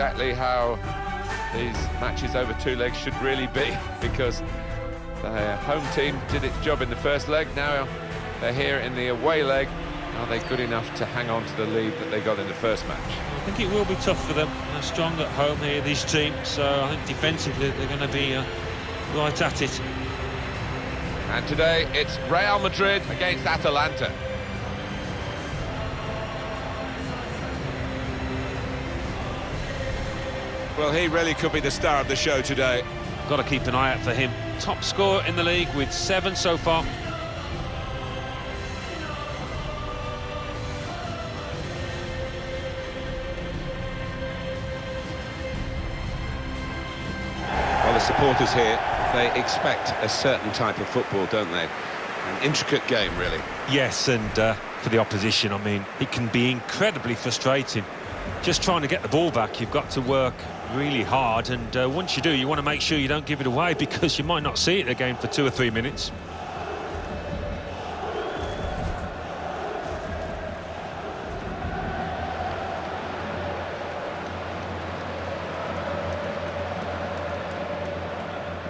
exactly how these matches over two legs should really be because the home team did its job in the first leg. Now they're here in the away leg. Are they good enough to hang on to the lead that they got in the first match? I think it will be tough for them. They're strong at home here, these teams, so I think defensively they're going to be uh, right at it. And today it's Real Madrid against Atalanta. Well, he really could be the star of the show today. Got to keep an eye out for him. Top scorer in the league with seven so far. Well, the supporters here, they expect a certain type of football, don't they? An intricate game, really. Yes, and uh, for the opposition, I mean, it can be incredibly frustrating. Just trying to get the ball back, you've got to work really hard, and uh, once you do, you want to make sure you don't give it away because you might not see it again for two or three minutes.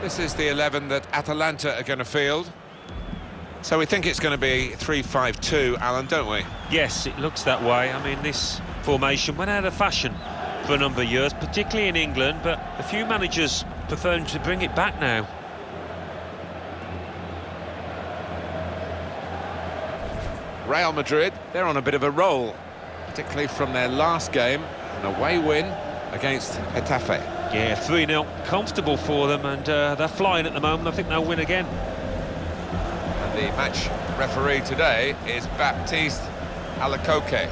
This is the 11 that Atalanta are going to field. So we think it's going to be 3-5-2, Alan, don't we? Yes, it looks that way. I mean, this formation went out of fashion for a number of years, particularly in England, but a few managers preferring to bring it back now. Real Madrid, they're on a bit of a roll, particularly from their last game, an away win against Getafe. Yeah, 3-0, comfortable for them, and uh, they're flying at the moment. I think they'll win again. And the match referee today is Baptiste Alacoque.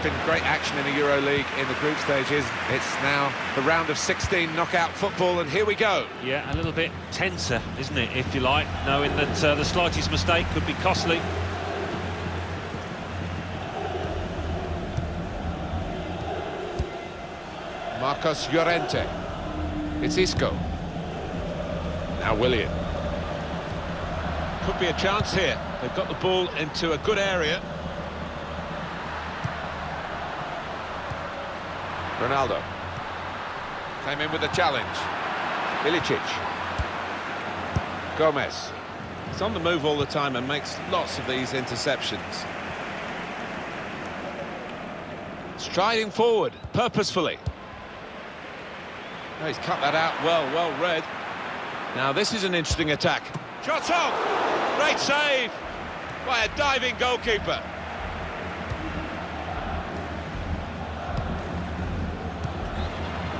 There's been great action in the EuroLeague in the group stages. It's now the round of 16 knockout football, and here we go. Yeah, a little bit tenser, isn't it, if you like, knowing that uh, the slightest mistake could be costly. Marcos Llorente. It's Isco. Now Willian. Could be a chance here. They've got the ball into a good area. Ronaldo. Came in with a challenge. Ilicic. Gomez. He's on the move all the time and makes lots of these interceptions. Striding forward, purposefully. Oh, he's cut that out well, well read. Now this is an interesting attack. Shot on! Great save by a diving goalkeeper.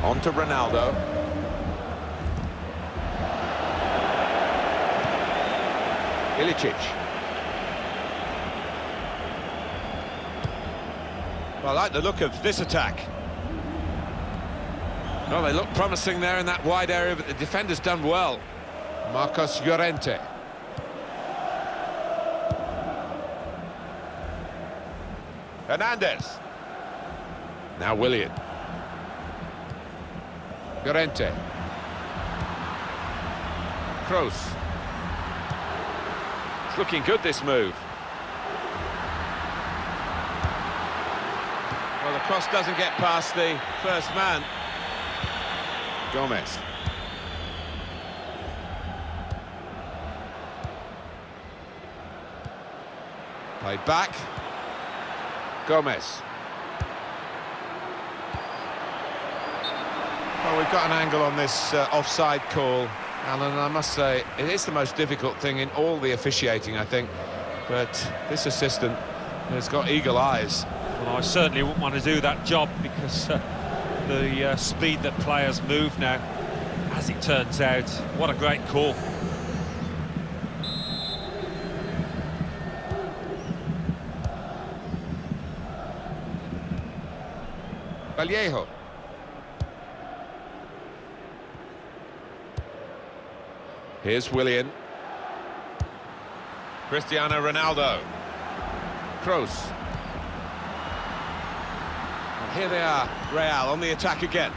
On to Ronaldo. Ilicic. I like the look of this attack. Well, they look promising there in that wide area, but the defender's done well. Marcos Llorente. Hernandez. Now Willian. Llorente. Kroos. It's looking good, this move. Well, the cross doesn't get past the first man. Gomez. Played back. Gomez. Well, we've got an angle on this uh, offside call, Alan, and I must say, it is the most difficult thing in all the officiating, I think. But this assistant has got eagle eyes. Well, I certainly wouldn't want to do that job because uh, the uh, speed that players move now, as it turns out, what a great call. Vallejo. Here's Willian. Cristiano Ronaldo. Kroos. And here they are, Real on the attack again.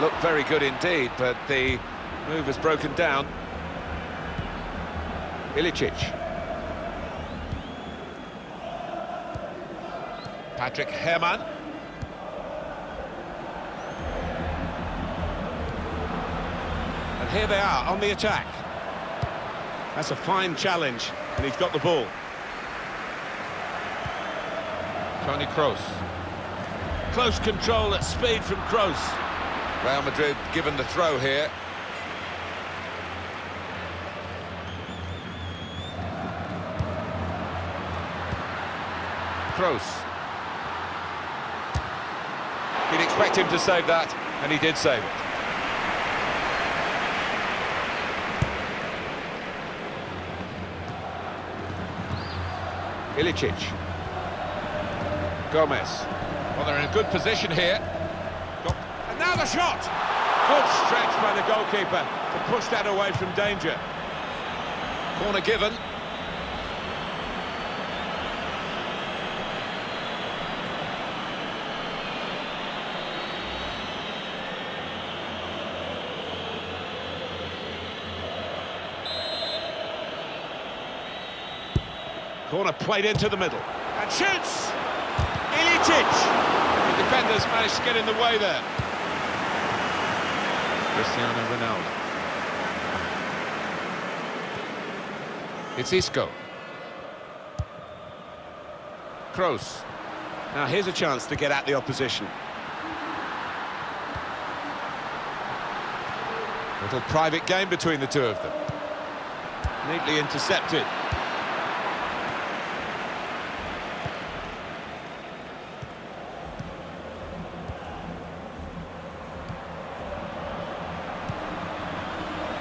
looked very good indeed, but the move has broken down. Ilicic. Patrick Herrmann. Here they are on the attack. That's a fine challenge, and he's got the ball. Toni Kroos. Close control at speed from Kroos. Real Madrid given the throw here. Kroos. You'd expect him to save that, and he did save it. Ilicic. Gomez. Well, they're in a good position here. And now the shot! Good stretch by the goalkeeper to push that away from danger. Corner given. Corner played into the middle. And shoots! Ilicic! The defenders managed to get in the way there. Cristiano Ronaldo. It's Isco. Kroos. Now here's a chance to get at the opposition. Little private game between the two of them. Neatly intercepted.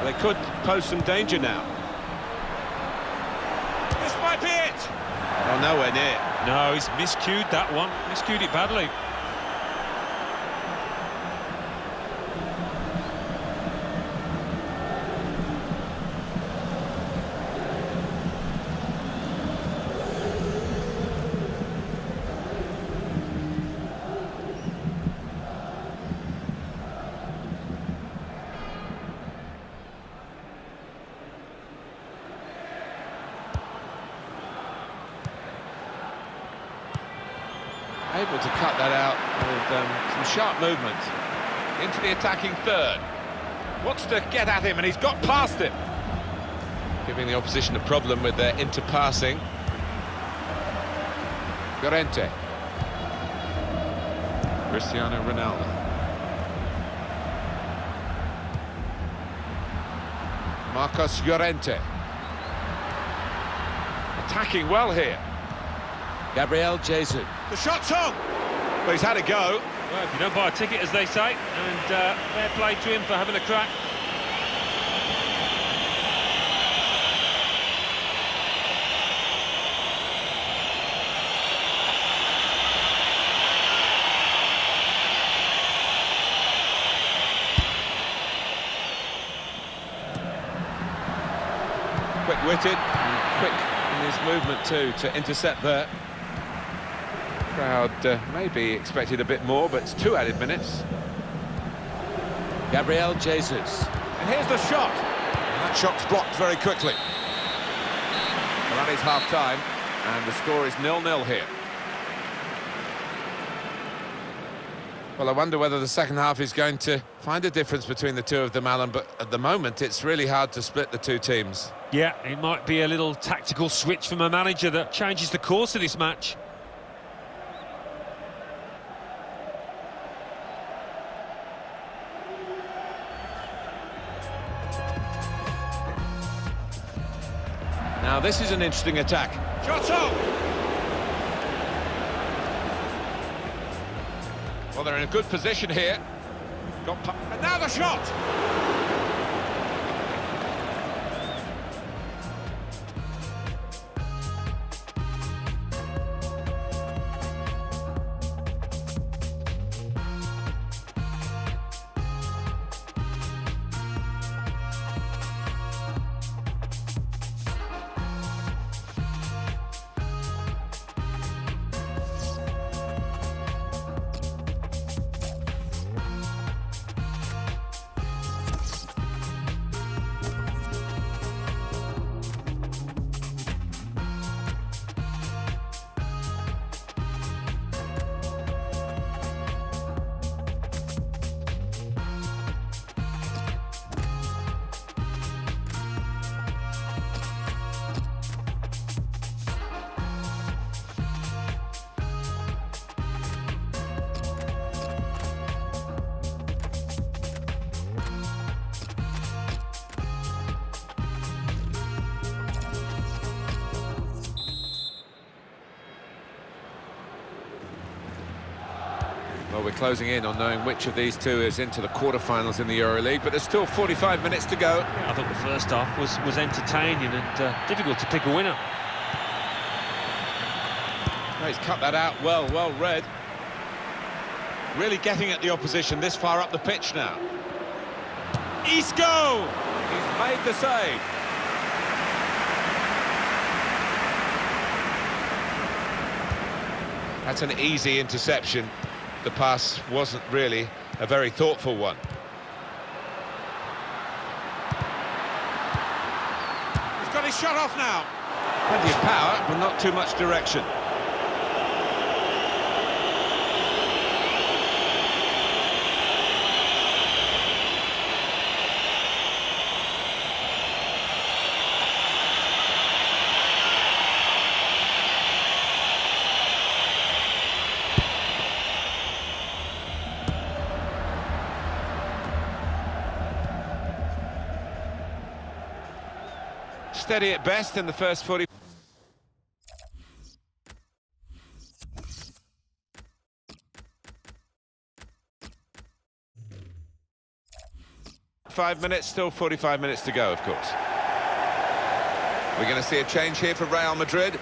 They could pose some danger now. This might be it! Oh, nowhere near. No, he's miscued that one. Miscued it badly. Able to cut that out with um, some sharp movement. Into the attacking third. Wants to get at him, and he's got past him. Giving the opposition a problem with their interpassing. Llorente. Cristiano Ronaldo. Marcos Llorente. Attacking well here. Gabriel Jesus. The shot's on! But he's had a go. Well, if you don't buy a ticket, as they say, and uh, fair play to him for having a crack. Quick-witted and quick in his movement too to intercept there. Crowd uh, maybe expected a bit more, but it's two added minutes. Gabriel Jesus. And here's the shot. And that shot's blocked very quickly. Well, that is half-time, and the score is nil-nil here. Well, I wonder whether the second half is going to find a difference between the two of them, Alan, but at the moment it's really hard to split the two teams. Yeah, it might be a little tactical switch from a manager that changes the course of this match. This is an interesting attack. Shot on! Well, they're in a good position here. Got and now the shot! Well, we're closing in on knowing which of these two is into the quarterfinals in the EuroLeague, but there's still 45 minutes to go. Yeah, I thought the first half was, was entertaining and uh, difficult to pick a winner. Oh, he's cut that out well, well read. Really getting at the opposition this far up the pitch now. Isco! He's made the save. That's an easy interception. The pass wasn't really a very thoughtful one. He's got his shot off now. Plenty of power, but not too much direction. Steady at best in the first 40. Five minutes, still 45 minutes to go, of course. We're going to see a change here for Real Madrid.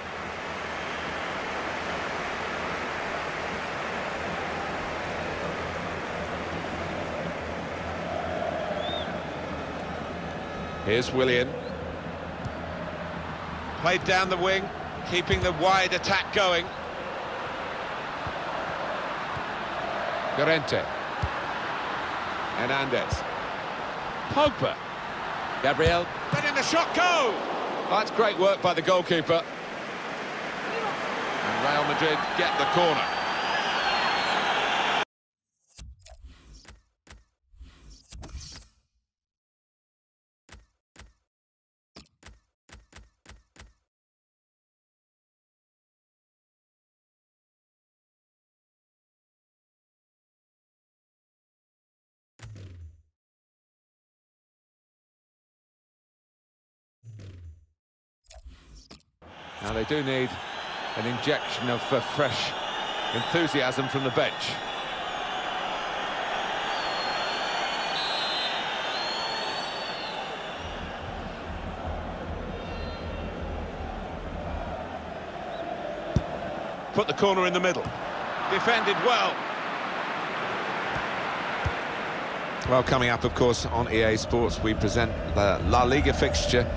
Here's Willian. Played down the wing, keeping the wide attack going. Llorente. Hernandez. Pogba. Gabriel. Letting the shot go! That's great work by the goalkeeper. And Real Madrid get the corner. Now they do need an injection of uh, fresh enthusiasm from the bench. Put the corner in the middle. Defended well. Well, coming up, of course, on EA Sports, we present the La Liga fixture.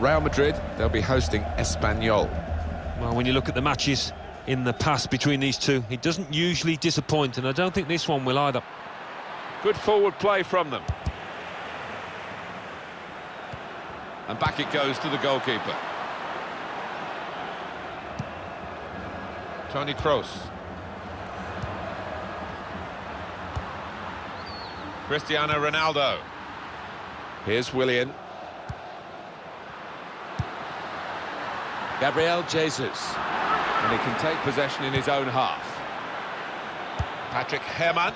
Real Madrid, they'll be hosting Espanyol. Well, when you look at the matches in the past between these two, it doesn't usually disappoint, and I don't think this one will either. Good forward play from them. And back it goes to the goalkeeper. Toni Kroos. Cristiano Ronaldo. Here's Willian. Gabriel Jesus. And he can take possession in his own half. Patrick Herrmann.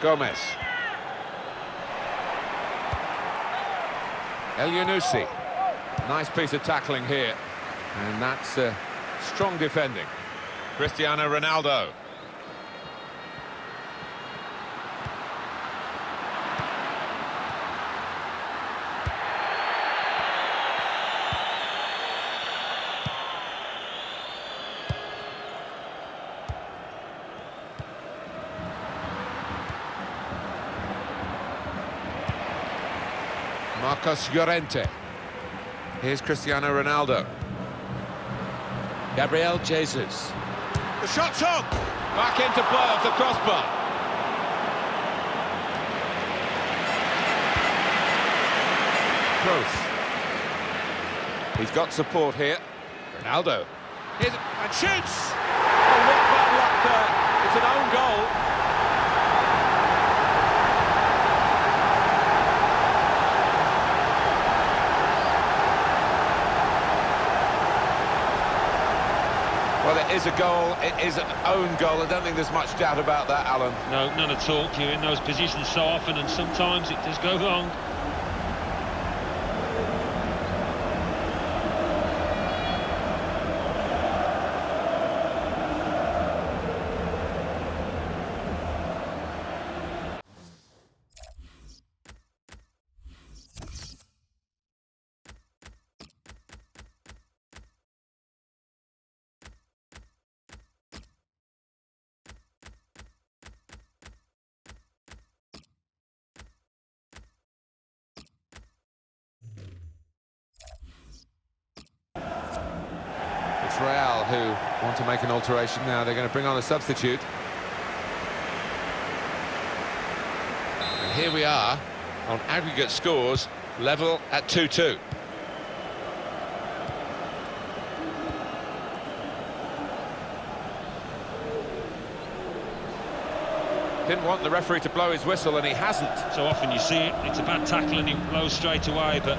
Gomez. El Yunusi. Nice piece of tackling here. And that's uh, strong defending. Cristiano Ronaldo. Marcos Llorente. Here's Cristiano Ronaldo. Gabriel Jesus. The shot's on! Back into play off the crossbar. Close. He's got support here. Ronaldo. Here's, and shoots! Oh, what bad luck there. It's an own goal. Is a goal. It is an own goal. I don't think there's much doubt about that, Alan. No, none at all. You're in those positions so often, and sometimes it does go wrong. Real who want to make an alteration now. They're going to bring on a substitute. And here we are on aggregate scores, level at 2-2. Didn't want the referee to blow his whistle, and he hasn't. So often you see it, it's a bad tackle and he blows straight away, but...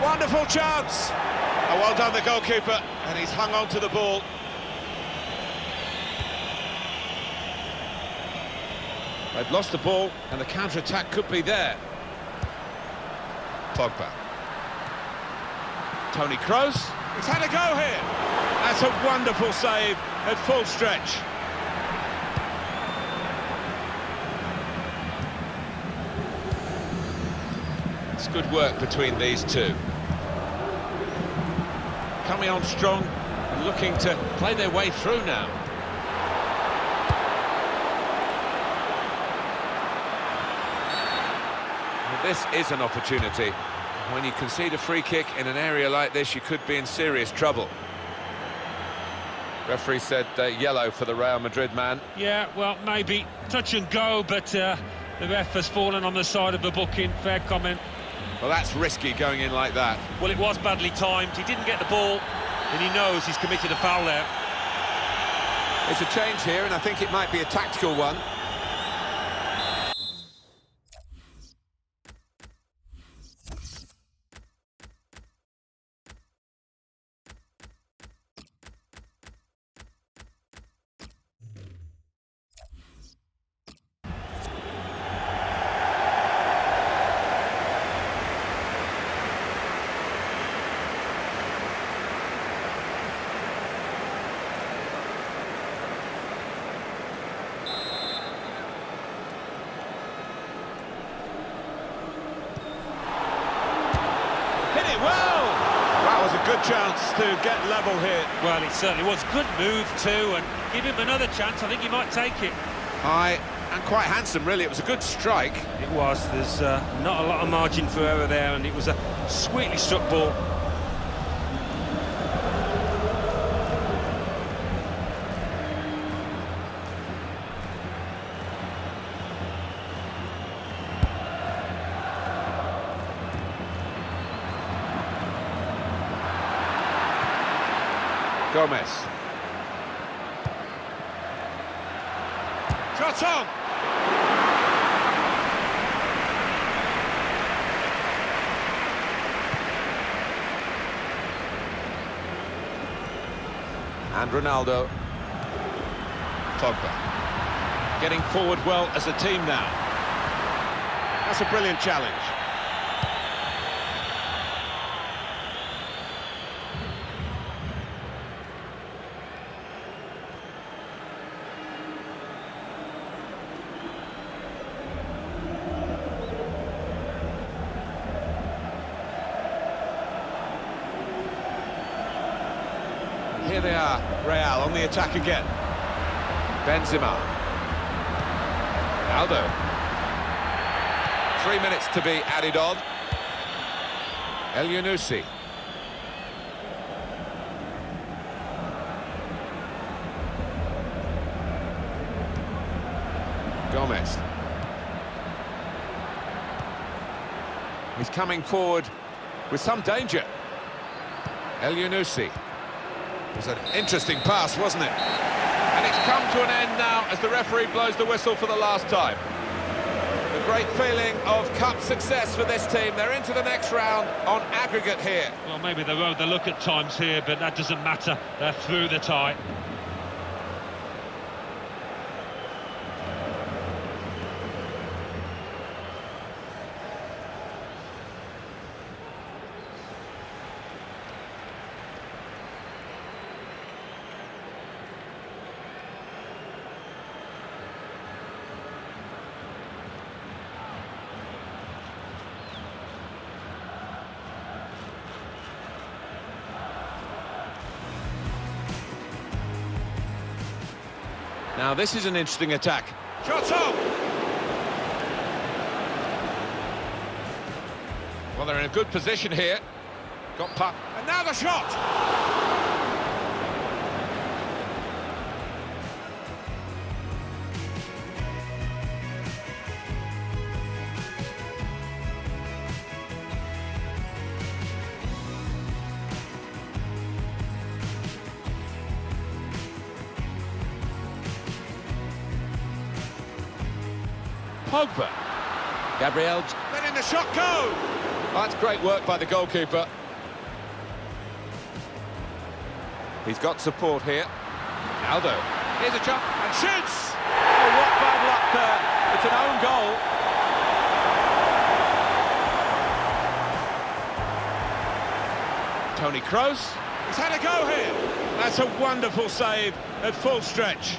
Wonderful chance! Oh, well done, the goalkeeper, and he's hung on to the ball. They've lost the ball, and the counter-attack could be there. Pogba. Toni Kroos. He's had a go here. That's a wonderful save at full stretch. It's good work between these two. Coming on strong and looking to play their way through now. Well, this is an opportunity. When you concede a free kick in an area like this, you could be in serious trouble. Referee said uh, yellow for the Real Madrid man. Yeah, well, maybe touch and go, but uh, the ref has fallen on the side of the booking. Fair comment. Well, that's risky going in like that. Well, it was badly timed. He didn't get the ball, and he knows he's committed a foul there. It's a change here, and I think it might be a tactical one. Hit it well! That was a good chance to get level here. Well, it certainly was. Good move, too, and give him another chance. I think he might take it. High and quite handsome, really. It was a good strike. It was. There's uh, not a lot of margin for error there, and it was a sweetly struck ball. Gomez. Shot on! And Ronaldo. Pogba. Getting forward well as a team now. That's a brilliant challenge. Here they are, Real on the attack again. Benzema. Aldo. Three minutes to be added on. El Yunusi. Gomez. He's coming forward with some danger. El Yunusi. It was an interesting pass, wasn't it? And it's come to an end now as the referee blows the whistle for the last time. The great feeling of cup success for this team. They're into the next round on aggregate here. Well, maybe they rode the look at times here, but that doesn't matter. They're through the tie. Now this is an interesting attack. Shot on! Well, they're in a good position here. Got puck. And now the shot! Pogba. Gabriel letting the shot go. That's great work by the goalkeeper. He's got support here. Aldo. Here's a jump and shoots. Oh, what bad luck there. It's an own goal. Toni Kroos. He's had a go here. That's a wonderful save at full stretch.